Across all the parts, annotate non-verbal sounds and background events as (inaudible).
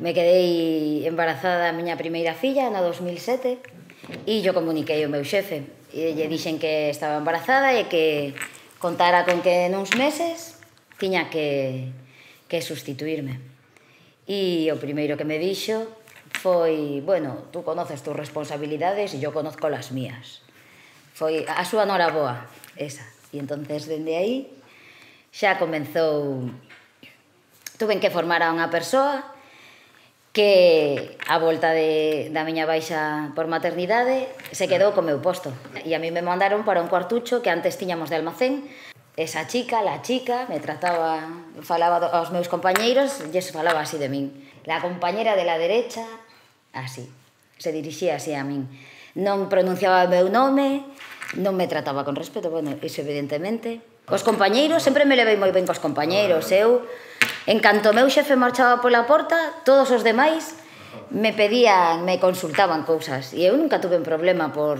Me quedei embarazada da miña primeira filla na 2007 e yo comuniquei ao meu xefe e lle dixen que estaba embarazada e que contara con que nuns meses tiña que, que sustituirme. E o primeiro que me dixo foi, bueno, tú conoces tus responsabilidades e yo conozco las mías. Foi a súa nora boa, esa. E entonces dende aí xa comenzou Tuve que formar a unha persoa que a volta de, da miña baixa por maternidade se quedou co meu posto. E a mí me mandaron para un cuartucho que antes tiñamos de almacén. Esa chica, la chica, me trataba, falaba aos meus compañeiros e se falaba así de min. La compañera de la derecha, así, se dirixía así a min. Non pronunciaba o meu nome, non me trataba con respeto, bueno, iso evidentemente. Os compañeiros, sempre me levei moi ben cos compañeiros, eu En canto meu xefe marchaba pola porta, todos os demais me pedían, me consultaban cousas. E eu nunca tuve un problema por,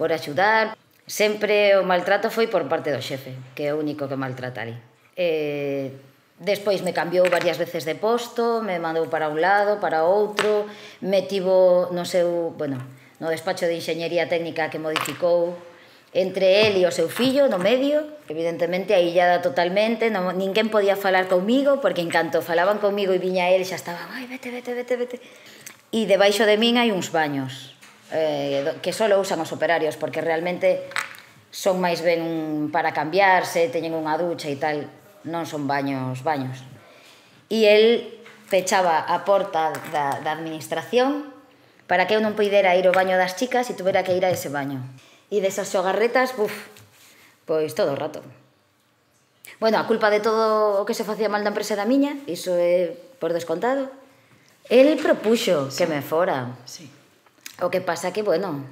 por axudar. Sempre o maltrato foi por parte do xefe, que é o único que maltrata ali. E, despois me cambiou varias veces de posto, me mandou para un lado, para outro, me tivo no seu, bueno, no despacho de Inxeñería Técnica que modificou entre el e o seu fillo no medio, evidentemente aillada totalmente, non, ninguén podía falar comigo, porque en canto falaban comigo e viña el xa estaba, vai, vete, vete, vete, vete. E debaixo de min hai uns baños, eh, que só usan os operarios, porque realmente son máis ben un, para cambiarse, teñen unha ducha e tal, non son baños, baños. E el pechaba a porta da, da administración para que eu non poidera ir ao baño das chicas e tuvera que ir a ese baño. E desas xogarretas, buf, pois todo o rato. Bueno, a culpa de todo o que se facía mal da empresa da miña, iso é por descontado. El propuxo sí. que me fora. Sí. O que pasa que, bueno,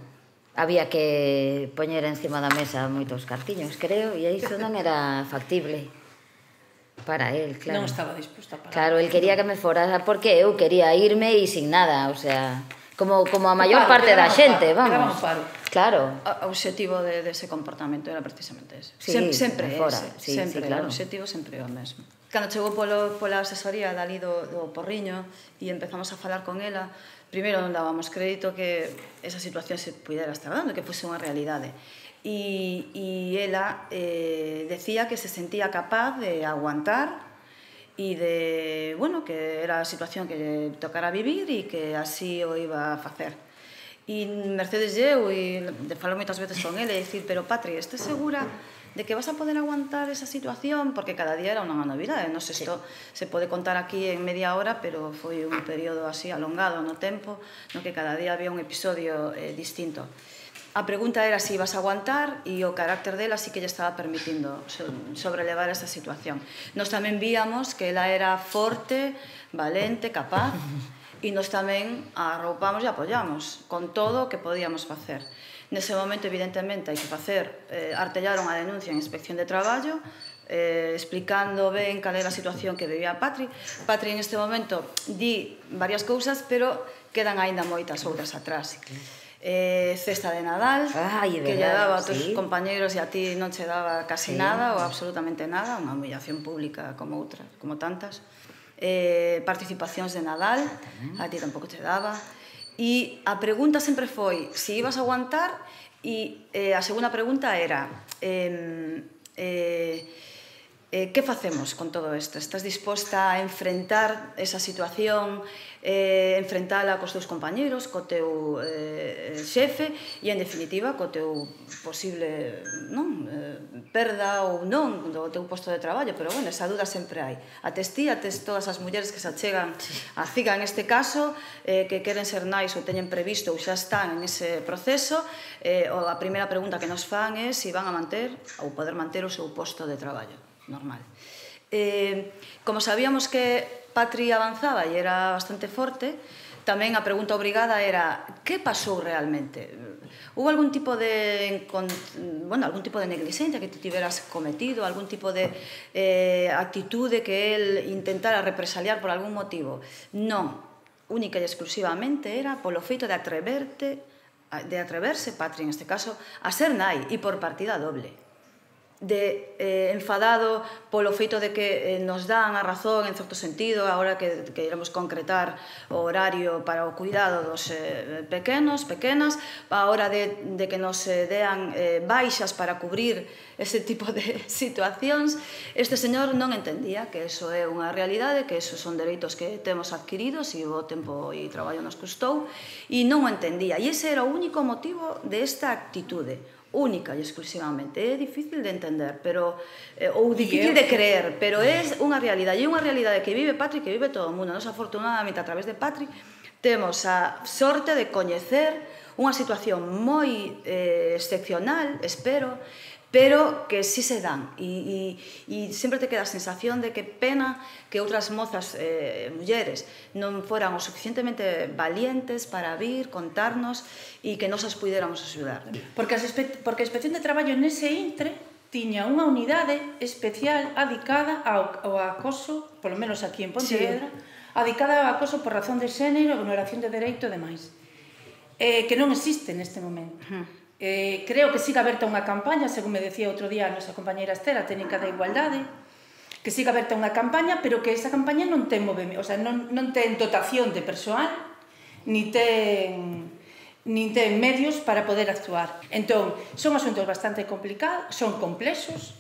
había que poñer encima da mesa moitos cartiños, creo, e iso non era factible para él, claro. Non estaba disposta para Claro, el quería que me fora porque eu quería irme e sin nada, o sea, como, como a maior parte da xente, vamos. Claro. O obxectivo de, de ese comportamento era precisamente ese. Sí, sempre, sempre fora. ese. Sí, sempre, sí, claro. o obxectivo sempre o mesmo. Cando chegou polo, pola asesoría dali do, do Porriño e empezamos a falar con ela, primeiro non dábamos crédito que esa situación se pudera estar dando, que fose unha realidade. E, e ela eh, decía que se sentía capaz de aguantar e de, bueno, que era a situación que lle tocara vivir e que así o iba a facer. E Mercedes eu, e falo moitas veces con ele, e dicir, pero Patri, estás segura de que vas a poder aguantar esa situación? Porque cada día era unha novidade, eh, non sei, isto sí. se pode contar aquí en media hora, pero foi un período así alongado no tempo, no que cada día había un episodio eh, distinto. A pregunta era se si ibas a aguantar e o carácter dela sí que lle estaba permitindo sobrelevar esa situación. Nos tamén víamos que ela era forte, valente, capaz, e nos tamén arroupamos e apoyamos con todo o que podíamos facer. Nese momento, evidentemente, hai que facer, eh, artellaron a denuncia en Inspección de Traballo, eh, explicando ben cal era a situación que vivía Patri. Patri en este momento di varias cousas, pero quedan aínda moitas outras atrás eh, cesta de Nadal Ay, que lle daba a tus sí. compañeros e a ti non che daba casi sí. nada ou absolutamente nada, unha humillación pública como outra, como tantas eh, participacións de Nadal a ti tampouco te daba e a pregunta sempre foi se si ibas a aguantar e eh, a segunda pregunta era eh, eh, Eh, que facemos con todo isto? Estás disposta a enfrentar esa situación, eh, enfrentala cos teus compañeiros, co teu eh, xefe e, en definitiva, co teu posible non eh, perda ou non do teu posto de traballo, pero, bueno, esa duda sempre hai. A testí, a ates todas as mulleres que se achegan a CIGA, en este caso, eh, que queren ser nais ou teñen previsto ou xa están en ese proceso, eh, ou a primeira pregunta que nos fan é se si van a manter ou poder manter o seu posto de traballo normal. Eh, como sabíamos que Patri avanzaba e era bastante forte, tamén a pregunta obrigada era que pasou realmente? Hubo algún tipo de bueno, algún tipo de negligencia que te tiveras cometido, algún tipo de eh, actitude que el intentara represaliar por algún motivo? Non, única e exclusivamente era polo feito de atreverte de atreverse, Patri, en este caso, a ser nai e por partida doble de eh, enfadado polo feito de que eh, nos dan a razón en certo sentido agora que, que iremos concretar o horario para o cuidado dos eh, pequenos, pequenas a hora de, de que nos eh, dean eh, baixas para cubrir ese tipo de (laughs) situacións este señor non entendía que eso é unha realidade que esos son dereitos que temos adquiridos e o tempo e traballo nos custou e non o entendía. E ese era o único motivo desta de actitude única e exclusivamente. É difícil de entender, pero eh, ou difícil de creer, pero mm. é unha realidade, e unha realidade que vive Patri, que vive todo o mundo. Nos afortunadamente a través de Patri temos a sorte de coñecer unha situación moi eh, excepcional, espero, pero que sí se dan e, e, e sempre te queda a sensación de que pena que outras mozas eh, mulleres non foran o suficientemente valientes para vir, contarnos e que nos as puidéramos axudar. Porque, as porque a Inspección de Traballo nese intre tiña unha unidade especial adicada ao, ao acoso, polo menos aquí en Pontevedra, sí. adicada ao acoso por razón de xénero, vulneración de dereito e demais. Eh, que non existe neste momento. Uh -huh Eh, creo que siga aberta unha campaña, según me decía outro día a nosa compañeira Estela, técnica da igualdade, que siga aberta unha campaña, pero que esa campaña non ten movimento, o sea, non, non ten dotación de persoal, ni ten nin ten medios para poder actuar. Entón, son asuntos bastante complicados, son complexos,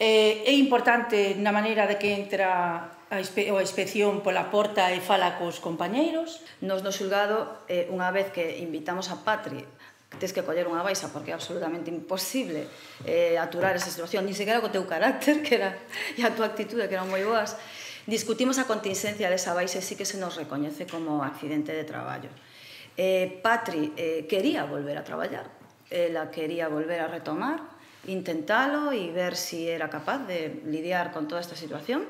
eh, é importante na maneira de que entra a, inspe a inspección pola porta e fala cos compañeiros. Nos no xulgado, eh, unha vez que invitamos a Patri tens que coller unha baixa porque é absolutamente imposible eh, aturar esa situación, ni sequera co teu carácter (laughs) que era, e a tua actitude que eran moi boas. Discutimos a contingencia desa baixa e sí que se nos recoñece como accidente de traballo. Eh, Patri eh, quería volver a traballar ela quería volver a retomar intentalo e ver si era capaz de lidiar con toda esta situación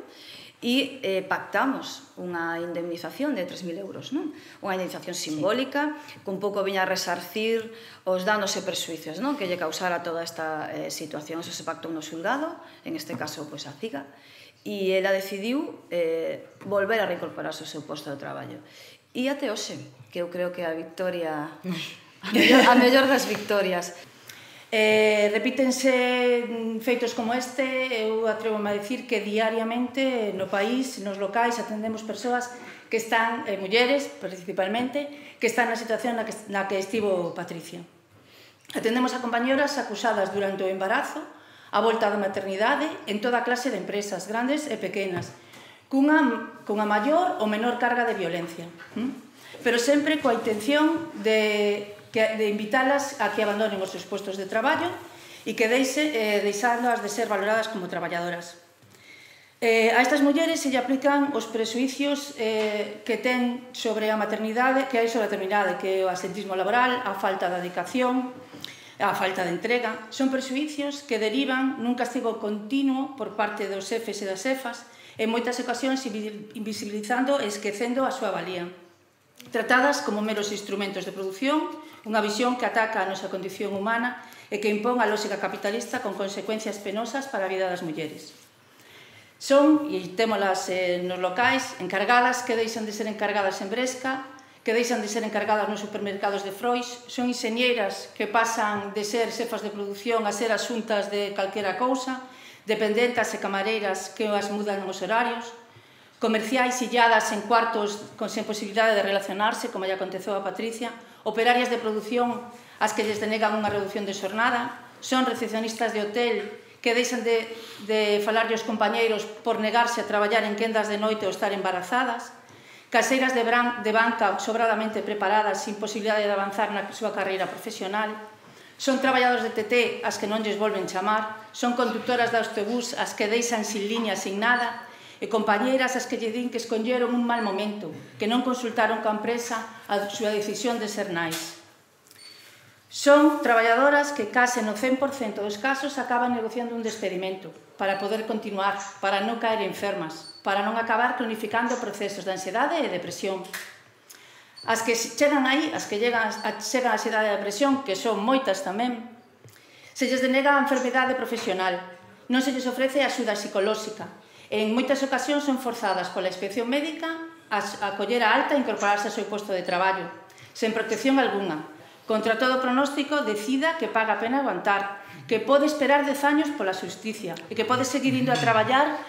e eh, pactamos unha indemnización de 3.000 euros, non? Unha indemnización simbólica, sí. que un pouco viña a resarcir os danos e persuicios, non? Que lle causara toda esta eh, situación. Eso se pactou no xulgado, en este caso, pois, a CIGA, e ela decidiu eh, volver a reincorporarse ao seu posto de traballo. E até hoxe, que eu creo que a victoria... A (laughs) mellor, a mellor das victorias. Eh, repítense feitos como este, eu atrevo a decir que diariamente no país, nos locais, atendemos persoas que están, eh, mulleres principalmente, que están na situación na que, na que estivo Patricia. Atendemos a compañeras acusadas durante o embarazo, a volta da maternidade, en toda clase de empresas, grandes e pequenas, cunha, cunha maior ou menor carga de violencia, hm? pero sempre coa intención de que, de invitalas a que abandonen os seus postos de traballo e que deixe, eh, deixándoas de ser valoradas como traballadoras. Eh, a estas mulleres se lle aplican os presuicios eh, que ten sobre a maternidade, que hai sobre a maternidade, que é o asentismo laboral, a falta de dedicación, a falta de entrega. Son presuicios que derivan nun castigo continuo por parte dos xefes e das xefas, en moitas ocasións invisibilizando e esquecendo a súa valía. Tratadas como meros instrumentos de producción Unha visión que ataca a nosa condición humana e que impón a lógica capitalista con consecuencias penosas para a vida das mulleres. Son, e témolas eh, nos locais, encargadas que deixan de ser encargadas en Bresca, que deixan de ser encargadas nos supermercados de Frois, son enxeñeiras que pasan de ser xefas de produción a ser asuntas de calquera cousa, dependentas e camareiras que as mudan os horarios, comerciais illadas en cuartos con sen posibilidade de relacionarse, como ya aconteceu a Patricia, operarias de produción as que lles denegan unha reducción de xornada, son recepcionistas de hotel que deixan de, de falarlle aos compañeiros por negarse a traballar en quendas de noite ou estar embarazadas, caseiras de, bran, de banca sobradamente preparadas sin posibilidade de avanzar na súa carreira profesional, Son traballadores de TT as que non lles volven chamar, son conductoras de autobús as que deixan sin liña, sin nada, e compañeras as que lle din que escolleron un mal momento, que non consultaron coa empresa a súa decisión de ser nais. Son traballadoras que case no 100% dos casos acaban negociando un despedimento para poder continuar, para non caer enfermas, para non acabar cronificando procesos de ansiedade e depresión. As que chegan aí, as que llegan, a, chegan a ansiedade e depresión, que son moitas tamén, se lles denega a enfermidade profesional, non se lles ofrece axuda psicolóxica, En moitas ocasións son forzadas pola inspección médica a coller a alta e incorporarse ao seu posto de traballo, sen protección alguna. Contra todo pronóstico, decida que paga a pena aguantar, que pode esperar 10 años pola justicia e que pode seguir indo a traballar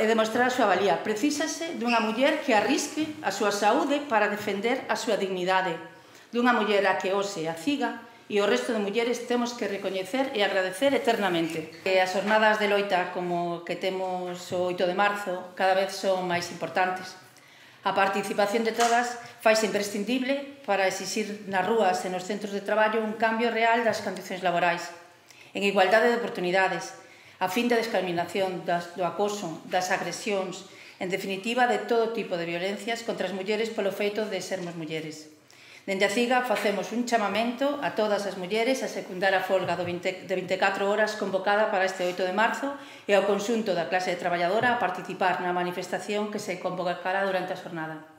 e demostrar a súa valía. Precísase dunha muller que arrisque a súa saúde para defender a súa dignidade, dunha muller a que ose a ciga e o resto de mulleres temos que recoñecer e agradecer eternamente. E as jornadas de loita como que temos o 8 de marzo cada vez son máis importantes. A participación de todas faise imprescindible para exixir nas rúas e nos centros de traballo un cambio real das condicións laborais, en igualdade de oportunidades, a fin da discriminación, das, do acoso, das agresións, en definitiva, de todo tipo de violencias contra as mulleres polo feito de sermos mulleres. Dende a CIGA facemos un chamamento a todas as mulleres a secundar a folga do 20, de 24 horas convocada para este 8 de marzo e ao conxunto da clase traballadora a participar na manifestación que se convocará durante a xornada.